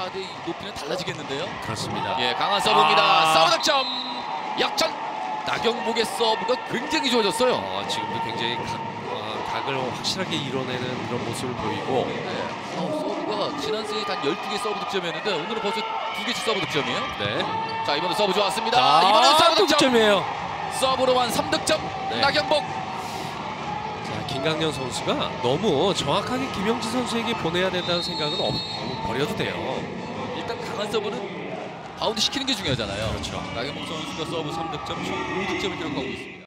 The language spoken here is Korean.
카드의 높이는 달라지겠는데요. 그렇습니다. 예, 강한 서브입니다. 아. 서브 득점. 역전. 나경복의 서브가 굉장히 좋아졌어요. 어, 지금도 굉장히 각, 어, 각을 확실하게 이뤄내는 그런 모습을 보이고 네. 어, 서브가 지난 시즌 단 12개 서브 득점이었는데 오늘은 벌써 두 개씩 서브 득점이에요. 네. 자, 이번에 서브 좋았습니다. 자, 이번엔 서브 또 득점. 득점 이에요. 서브로만 3득점. 네. 나경복. 자, 김강현 선수가 너무 정확하게 김영지 선수에게 보내야 된다는 생각은 없, 어, 버려도 돼요. 일단 강한 서브는 바운드 시키는 게 중요하잖아요. 그렇죠. 나경복 선수가 서브 3득점, 총 5득점을 기록하고 있습니다.